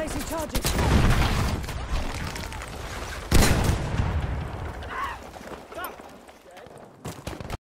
Placing charges.